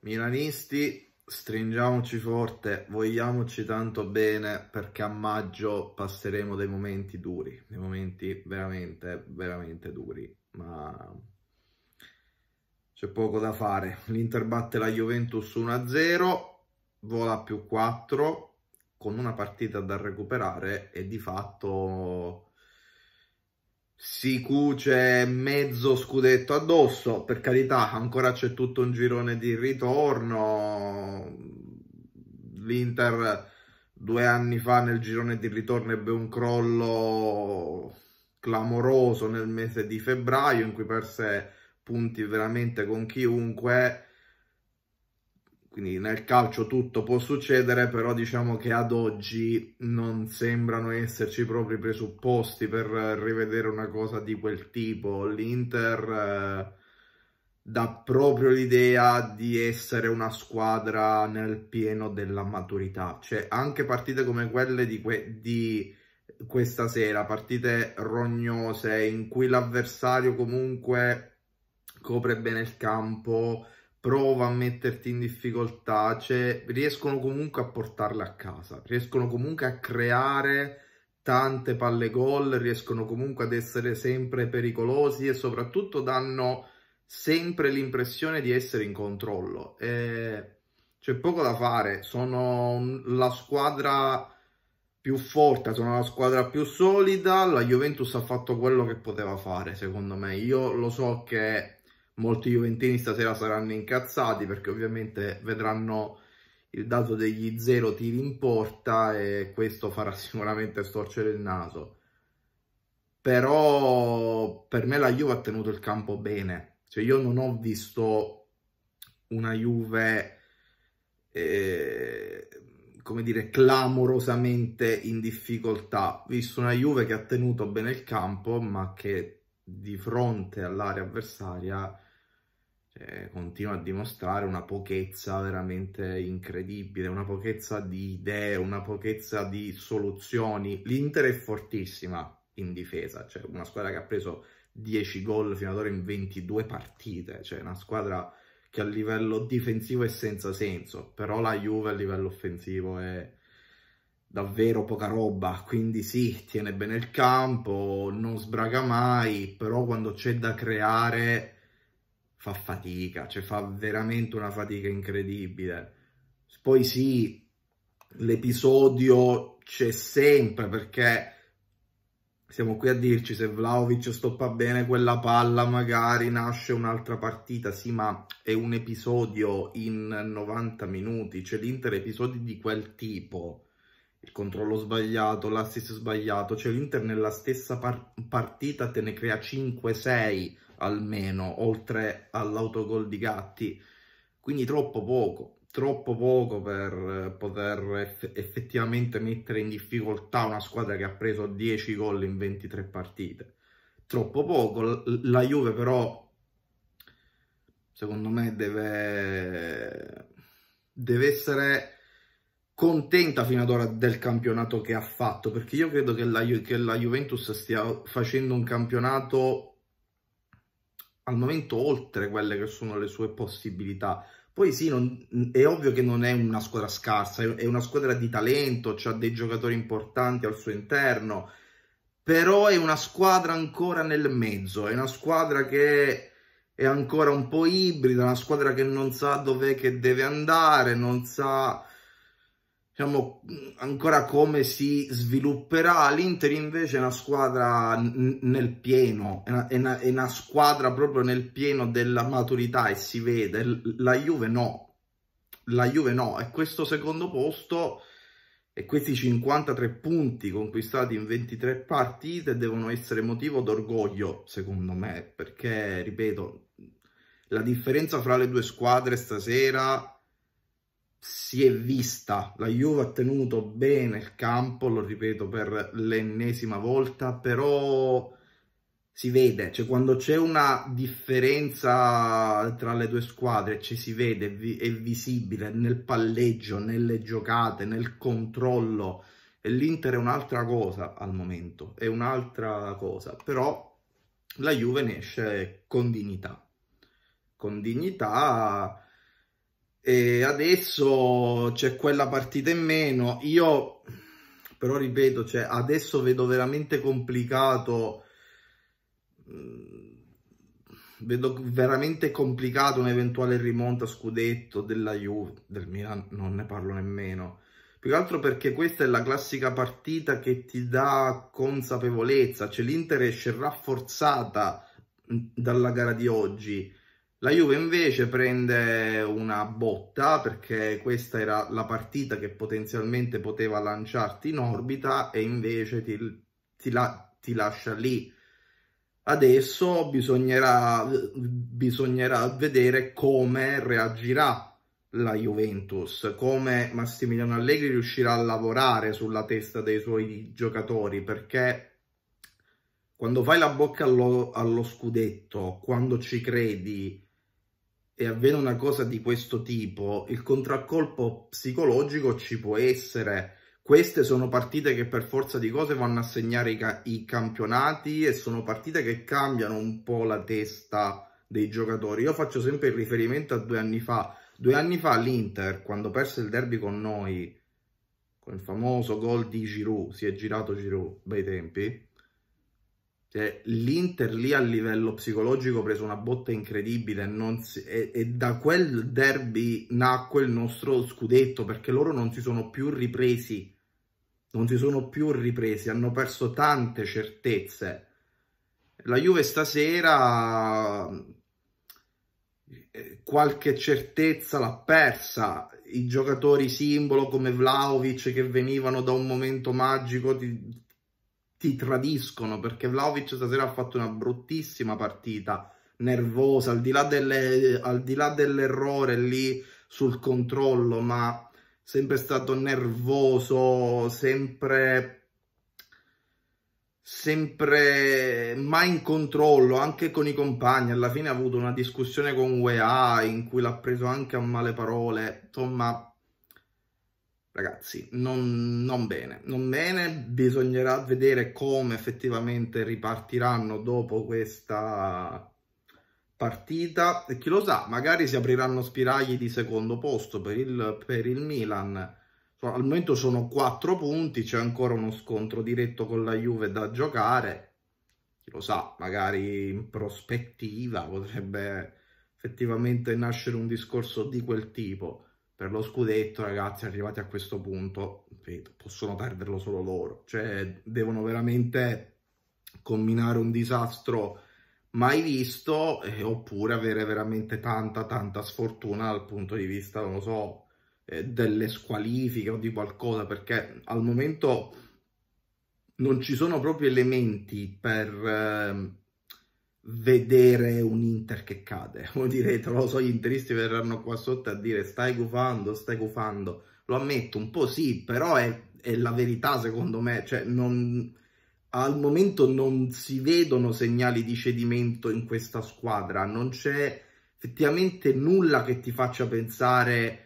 Milanisti, stringiamoci forte, vogliamoci tanto bene perché a maggio passeremo dei momenti duri, dei momenti veramente, veramente duri, ma c'è poco da fare. L'Inter batte la Juventus 1-0, vola più 4 con una partita da recuperare e di fatto si cuce mezzo scudetto addosso, per carità, ancora c'è tutto un girone di ritorno. L'Inter due anni fa nel girone di ritorno ebbe un crollo clamoroso nel mese di febbraio in cui perse punti veramente con chiunque quindi nel calcio tutto può succedere, però diciamo che ad oggi non sembrano esserci proprio i presupposti per rivedere una cosa di quel tipo. L'Inter eh, dà proprio l'idea di essere una squadra nel pieno della maturità. Cioè anche partite come quelle di, que di questa sera, partite rognose in cui l'avversario comunque copre bene il campo, prova a metterti in difficoltà, cioè riescono comunque a portarle a casa, riescono comunque a creare tante palle gol, riescono comunque ad essere sempre pericolosi e soprattutto danno sempre l'impressione di essere in controllo. C'è poco da fare, sono la squadra più forte, sono la squadra più solida, la Juventus ha fatto quello che poteva fare secondo me. Io lo so che molti juventini stasera saranno incazzati perché ovviamente vedranno il dato degli zero tiri in porta e questo farà sicuramente storcere il naso. Però per me la Juve ha tenuto il campo bene, cioè io non ho visto una Juve, eh, come dire, clamorosamente in difficoltà. Ho visto una Juve che ha tenuto bene il campo, ma che di fronte all'area avversaria eh, continua a dimostrare una pochezza veramente incredibile, una pochezza di idee, una pochezza di soluzioni. L'Inter è fortissima in difesa, cioè una squadra che ha preso 10 gol fino ad ora in 22 partite, cioè una squadra che a livello difensivo è senza senso, però la Juve a livello offensivo è davvero poca roba, quindi sì, tiene bene il campo, non sbraga mai, però quando c'è da creare fa fatica, cioè fa veramente una fatica incredibile. Poi sì, l'episodio c'è sempre perché siamo qui a dirci se Vlaovic stoppa bene quella palla magari nasce un'altra partita, sì ma è un episodio in 90 minuti, cioè l'Inter episodi di quel tipo. Il controllo sbagliato, l'assist sbagliato, cioè l'Inter nella stessa par partita te ne crea 5-6 almeno, oltre all'autogol di Gatti, quindi troppo poco, troppo poco per poter eff effettivamente mettere in difficoltà una squadra che ha preso 10 gol in 23 partite. Troppo poco, la Juve però secondo me deve, deve essere contenta fino ad ora del campionato che ha fatto, perché io credo che la, che la Juventus stia facendo un campionato al momento oltre quelle che sono le sue possibilità. Poi sì, non, è ovvio che non è una squadra scarsa, è una squadra di talento, ha dei giocatori importanti al suo interno, però è una squadra ancora nel mezzo, è una squadra che è ancora un po' ibrida, una squadra che non sa dov'è che deve andare, non sa diciamo, ancora come si svilupperà. L'Inter invece è una squadra nel pieno, è una, è, una, è una, squadra proprio nel pieno della maturità e si vede. La Juve no, la Juve no. E questo secondo posto e questi 53 punti conquistati in 23 partite devono essere motivo d'orgoglio, secondo me, perché, ripeto, la differenza fra le due squadre stasera si è vista, la Juve ha tenuto bene il campo, lo ripeto per l'ennesima volta, però si vede, cioè quando c'è una differenza tra le due squadre, ci si vede, è visibile nel palleggio, nelle giocate, nel controllo, e l'Inter è un'altra cosa al momento, è un'altra cosa, però la Juve ne esce con dignità, con dignità e adesso c'è quella partita in meno. Io però ripeto, cioè, adesso vedo veramente complicato mm, vedo veramente complicato un'eventuale rimonta scudetto della Juve, del Milan non ne parlo nemmeno. Più che altro perché questa è la classica partita che ti dà consapevolezza, cioè l'Inter esce rafforzata dalla gara di oggi. La Juve invece prende una botta perché questa era la partita che potenzialmente poteva lanciarti in orbita e invece ti, ti, la, ti lascia lì. Adesso bisognerà, bisognerà vedere come reagirà la Juventus, come Massimiliano Allegri riuscirà a lavorare sulla testa dei suoi giocatori, perché quando fai la bocca allo, allo scudetto, quando ci credi e avviene una cosa di questo tipo, il contraccolpo psicologico ci può essere. Queste sono partite che per forza di cose vanno a segnare i, ca i campionati e sono partite che cambiano un po' la testa dei giocatori. Io faccio sempre il riferimento a due anni fa, Due anni fa l'Inter, quando perse il derby con noi, con il famoso gol di Giroud, si è girato Giroud, bei tempi, cioè, l'Inter lì a livello psicologico ha preso una botta incredibile si, e, e, da quel derby nacque il nostro scudetto perché loro non si sono più ripresi, non si sono più ripresi, hanno perso tante certezze. La Juve stasera eh, qualche certezza l'ha persa. I giocatori simbolo come Vlaovic che venivano da un momento magico ti, ti tradiscono perché Vlaovic stasera ha fatto una bruttissima partita, nervosa, al di là, delle, al di là dell'errore lì sul controllo, ma sempre stato nervoso, sempre sempre mai in controllo anche con i compagni. Alla fine ha avuto una discussione con UEA in cui l'ha preso anche a male parole. Insomma ragazzi non, non bene non bene bisognerà vedere come effettivamente ripartiranno dopo questa partita e chi lo sa magari si apriranno spiragli di secondo posto per il, per il Milan al momento sono quattro punti, c'è ancora uno scontro diretto con la Juve da giocare. Chi lo sa, magari in prospettiva potrebbe effettivamente nascere un discorso di quel tipo. Per lo scudetto, ragazzi, arrivati a questo punto, possono perderlo solo loro. Cioè, devono veramente combinare un disastro mai visto eh, oppure avere veramente tanta, tanta sfortuna dal punto di vista, non lo so, eh, delle squalifiche o di qualcosa, perché al momento non ci sono proprio elementi per eh, vedere un Inter che cade. Voi direte, lo so, gli interisti verranno qua sotto a dire stai gufando, stai gufando. Lo ammetto, un po' sì, però è, è la verità secondo me, cioè non, al momento non si vedono segnali di cedimento in questa squadra, non c'è effettivamente nulla che ti faccia pensare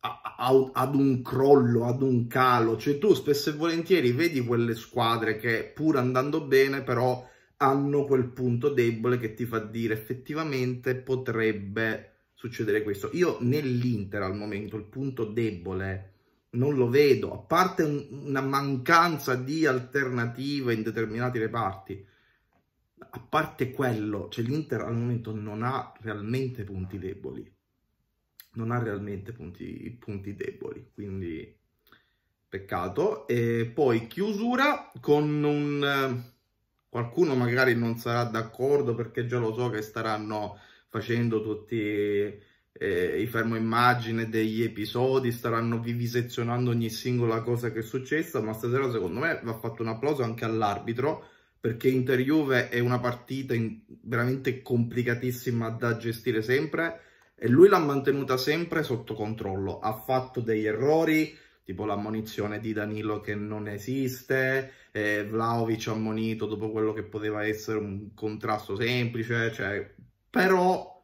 ad un crollo, ad un calo, cioè tu spesso e volentieri vedi quelle squadre che pur andando bene però hanno quel punto debole che ti fa dire effettivamente potrebbe succedere questo. Io nell'Inter al momento il punto debole non lo vedo, a parte un, una mancanza di alternative in determinati reparti, a parte quello, cioè l'Inter al momento non ha realmente punti deboli non ha realmente punti, punti deboli, quindi peccato. E poi chiusura con un... Qualcuno magari non sarà d'accordo perché già lo so che staranno facendo tutti eh, i fermo immagine degli episodi, staranno vivisezionando ogni singola cosa che è successa, ma stasera secondo me va fatto un applauso anche all'arbitro perché Inter-Juve è una partita in, veramente complicatissima da gestire sempre e lui l'ha mantenuta sempre sotto controllo. Ha fatto degli errori, tipo l'ammonizione di Danilo che non esiste, eh, Vlaovic ammonito dopo quello che poteva essere un contrasto semplice, cioè, però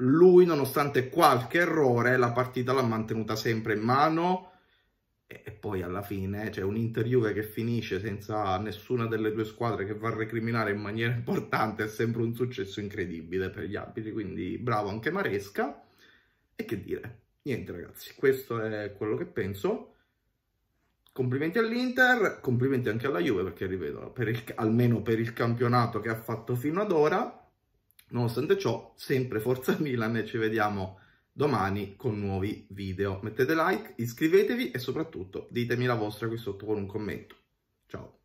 lui nonostante qualche errore la partita l'ha mantenuta sempre in mano e poi alla fine c'è cioè un Inter che finisce senza nessuna delle due squadre che va a recriminare in maniera importante è sempre un successo incredibile per gli arbitri quindi bravo anche Maresca e che dire niente ragazzi, questo è quello che penso. Complimenti all'Inter, complimenti anche alla Juve perché ripeto, per il, almeno per il campionato che ha fatto fino ad ora. Nonostante ciò, sempre Forza Milan e ci vediamo domani con nuovi video. Mettete like, iscrivetevi e soprattutto ditemi la vostra qui sotto con un commento. Ciao!